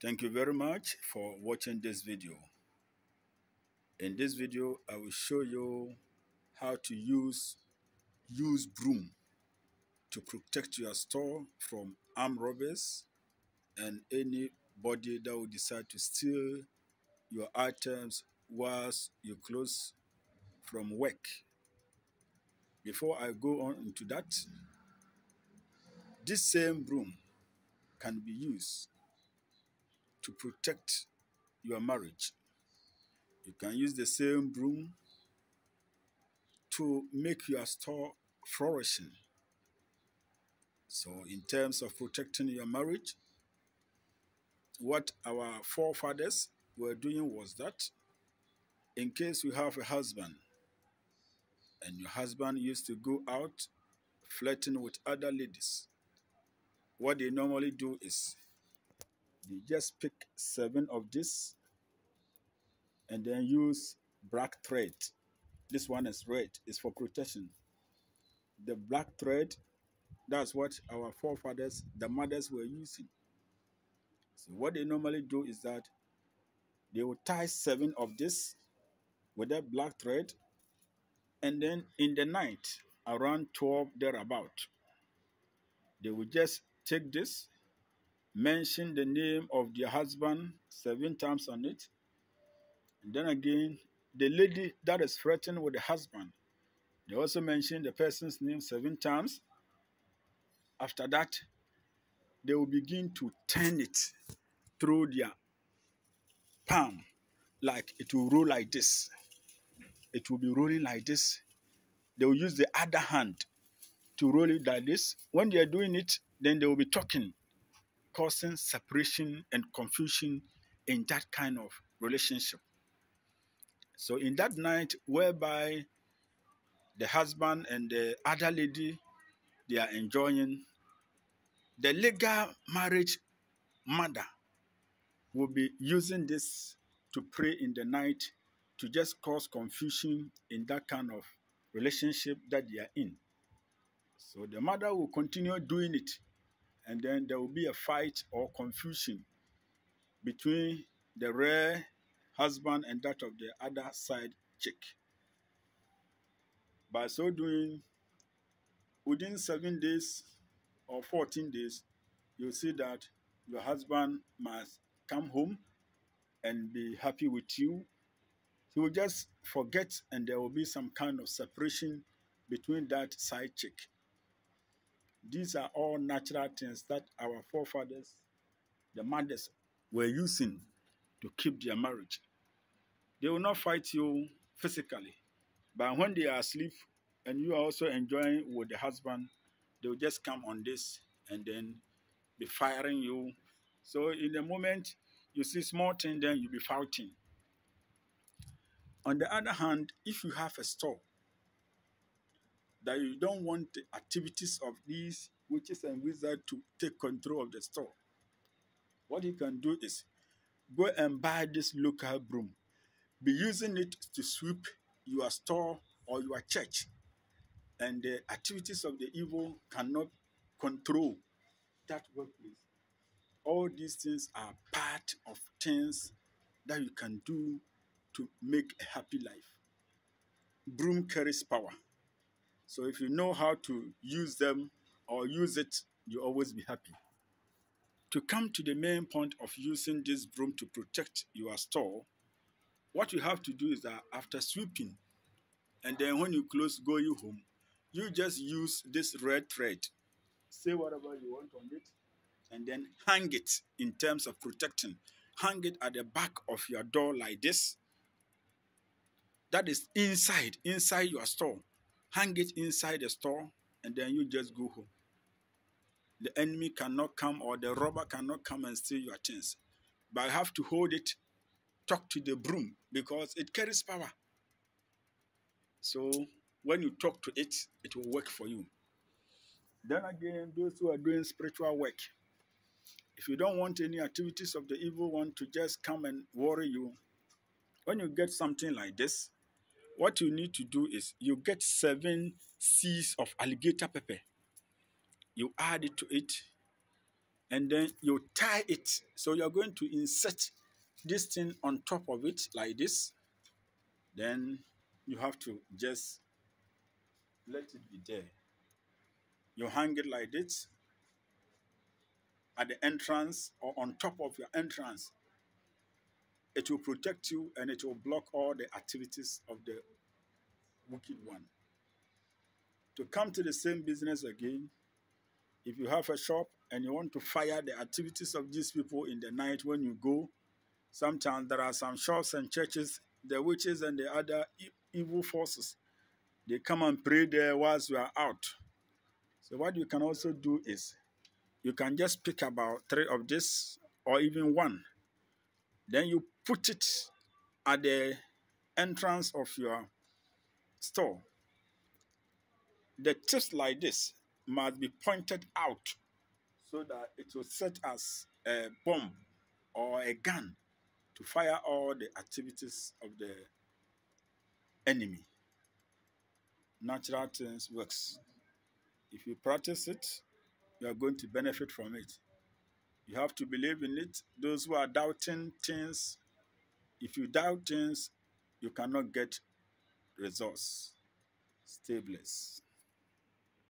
Thank you very much for watching this video. In this video, I will show you how to use use broom to protect your store from armed robbers and anybody that will decide to steal your items whilst you close from work. Before I go on into that, this same broom can be used to protect your marriage. You can use the same broom to make your store flourishing. So, in terms of protecting your marriage, what our forefathers were doing was that in case you have a husband and your husband used to go out flirting with other ladies, what they normally do is they just pick seven of this and then use black thread. This one is red, it's for protection. The black thread, that's what our forefathers, the mothers were using. So what they normally do is that they will tie seven of this with that black thread and then in the night around 12 thereabout they will just take this mention the name of their husband seven times on it and then again the lady that is threatened with the husband they also mention the person's name seven times after that they will begin to turn it through their palm like it will roll like this it will be rolling like this. They will use the other hand to roll it like this. When they are doing it, then they will be talking, causing separation and confusion in that kind of relationship. So, in that night, whereby the husband and the other lady they are enjoying, the legal marriage mother will be using this to pray in the night to just cause confusion in that kind of relationship that they are in. So the mother will continue doing it, and then there will be a fight or confusion between the rare husband and that of the other side chick. By so doing, within seven days or 14 days, you'll see that your husband must come home and be happy with you he will just forget and there will be some kind of separation between that side chick. These are all natural things that our forefathers, the mothers, were using to keep their marriage. They will not fight you physically, but when they are asleep and you are also enjoying with the husband, they will just come on this and then be firing you. So in the moment you see small thing, then you'll be fighting. On the other hand, if you have a store that you don't want the activities of these witches and wizards to take control of the store, what you can do is go and buy this local broom. Be using it to sweep your store or your church, and the activities of the evil cannot control that workplace. All these things are part of things that you can do to make a happy life. Broom carries power. So if you know how to use them or use it, you always be happy. To come to the main point of using this broom to protect your store, what you have to do is that after sweeping, and then when you close going home, you just use this red thread. Say whatever you want on it, and then hang it in terms of protecting. Hang it at the back of your door like this, that is inside, inside your store. Hang it inside the store and then you just go home. The enemy cannot come or the robber cannot come and steal your things. But I have to hold it, talk to the broom because it carries power. So when you talk to it, it will work for you. Then again, those who are doing spiritual work, if you don't want any activities of the evil one to just come and worry you, when you get something like this, what you need to do is you get seven seeds of alligator pepper. You add it to it. and then you tie it. So you're going to insert this thing on top of it like this. Then you have to just let it be there. You hang it like this at the entrance or on top of your entrance. It will protect you and it will block all the activities of the wicked one. To come to the same business again, if you have a shop and you want to fire the activities of these people in the night when you go, sometimes there are some shops and churches, the witches and the other evil forces, they come and pray there whilst you are out. So what you can also do is you can just pick about three of this or even one. Then you put it at the entrance of your store. The tips like this must be pointed out so that it will set as a bomb or a gun to fire all the activities of the enemy. Natural things works. If you practice it, you are going to benefit from it. You have to believe in it. Those who are doubting things, if you doubt things, you cannot get results. Stay blessed.